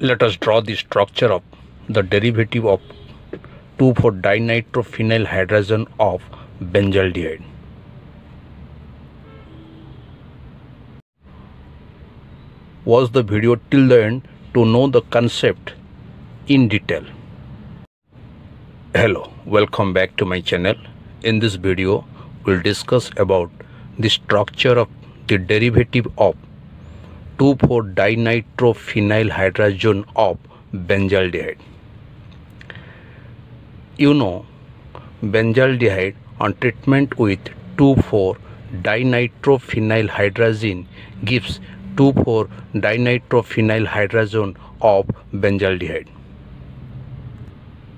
Let us draw the structure of the derivative of 2,4-dinitrophenylhydrazone of benzaldehyde. Watch the video till the end to know the concept in detail. Hello, welcome back to my channel. In this video, we'll discuss about the structure of the derivative of 2,4-dinitrophenylhydrazone of benzaldehyde. You know, benzaldehyde on treatment with 2,4-dinitrophenylhydrazine gives 2,4-dinitrophenylhydrazone of benzaldehyde.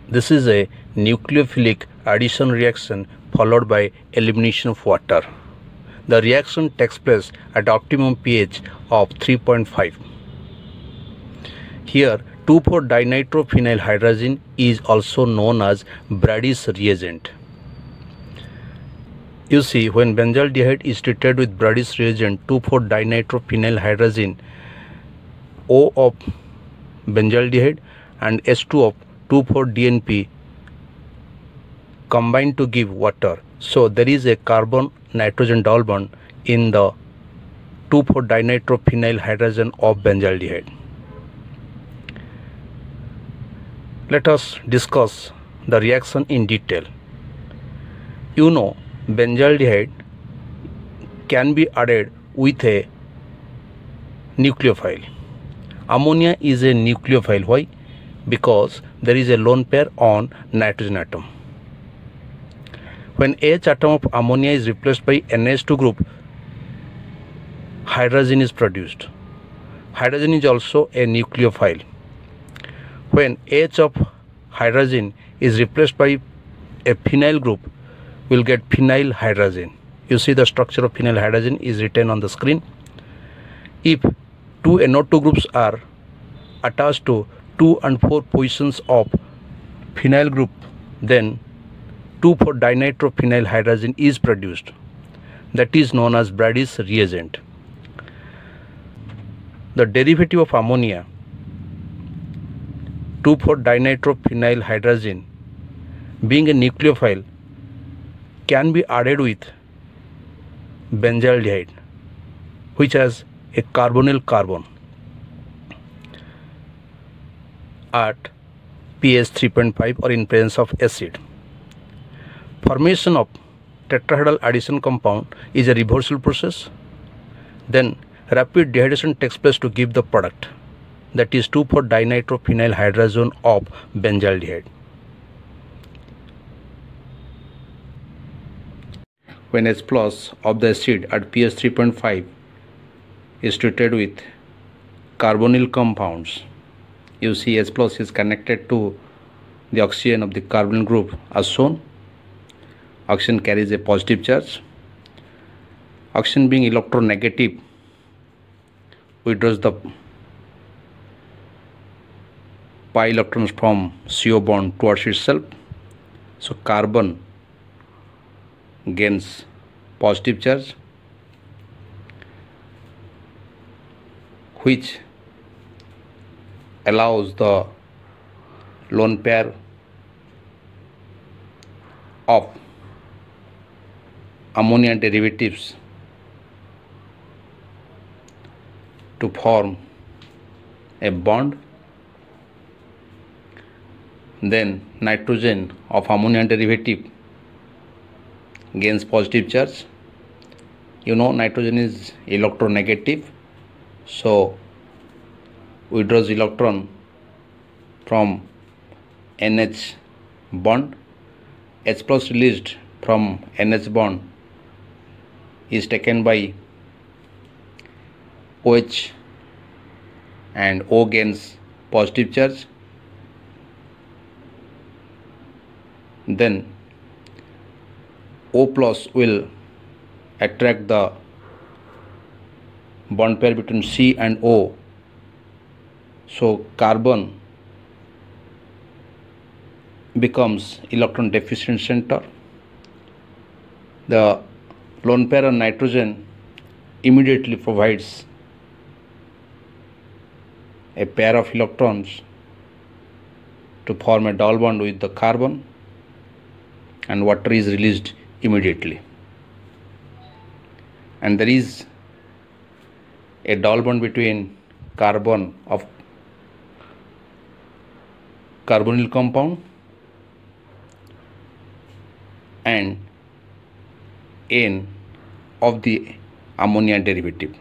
This is a nucleophilic addition reaction followed by elimination of water. The reaction takes place at optimum pH of 3.5. Here 2,4-dinitrophenylhydrazine is also known as Brady's reagent. You see when benzaldehyde is treated with Brady's reagent 2,4-dinitrophenylhydrazine O of benzaldehyde and S2 of 2,4-DNP combine to give water. So there is a carbon nitrogen double bond in the 2,4-dinitrophenylhydrazone of benzaldehyde. Let us discuss the reaction in detail. You know benzaldehyde can be added with a nucleophile. Ammonia is a nucleophile. Why? Because there is a lone pair on nitrogen atom. When H atom of ammonia is replaced by NH2 group, hydrazine is produced. Hydrazine is also a nucleophile. When H of hydrazine is replaced by a phenyl group, we'll get phenyl hydrazine. You see the structure of phenyl hydrazine is written on the screen. If two NO2 groups are attached to 2 and 4 positions of phenyl group, then 2,4-dinitrophenylhydrazine is produced. That is known as Brady's reagent. The derivative of ammonia 2,4-dinitrophenylhydrazine being a nucleophile can be added with benzaldehyde which has a carbonyl carbon at pH 3.5 or in presence of acid. Formation of tetrahedral addition compound is a reversal process. Then rapid dehydration takes place to give the product that is 2,4-dinitrophenylhydrazone of benzaldehyde. When H plus of the acid at pH 3.5 is treated with carbonyl compounds, you see H plus is connected to the oxygen of the carbonyl group as shown oxygen carries a positive charge. Oxygen being electronegative withdraws the pi electrons from CO bond towards itself. So carbon gains positive charge which allows the lone pair of ammonia derivatives to form a bond. Then nitrogen of ammonia derivative gains positive charge. You know nitrogen is electronegative. So withdraws electron from NH bond. H plus released from NH bond is taken by OH and O gains positive charge. Then O plus will attract the bond pair between C and O. So carbon becomes electron deficient center. The lone pair on nitrogen immediately provides a pair of electrons to form a double bond with the carbon and water is released immediately. And there is a double bond between carbon of carbonyl compound and N of the ammonia derivative.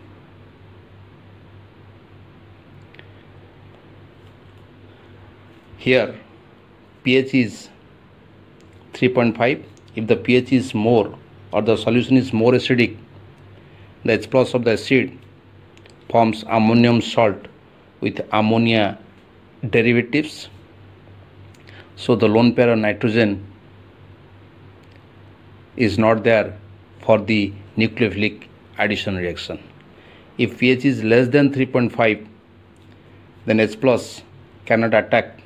Here pH is 3.5. If the pH is more or the solution is more acidic, the H plus of the acid forms ammonium salt with ammonia derivatives. So the lone pair of nitrogen is not there for the nucleophilic addition reaction. If pH is less than 3.5 then H plus cannot attack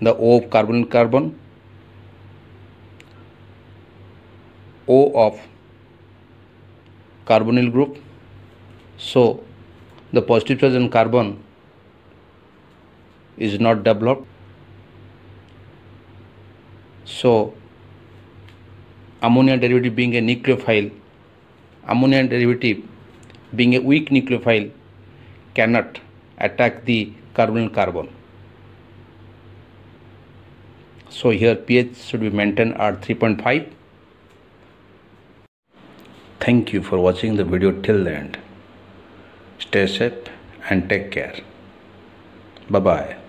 the O of carbon carbon. O of carbonyl group. So the positive charge on carbon is not developed. So ammonia derivative being a nucleophile ammonia derivative being a weak nucleophile cannot attack the carbonyl carbon. So here pH should be maintained at 3.5 thank you for watching the video till the end. Stay safe and take care. Bye bye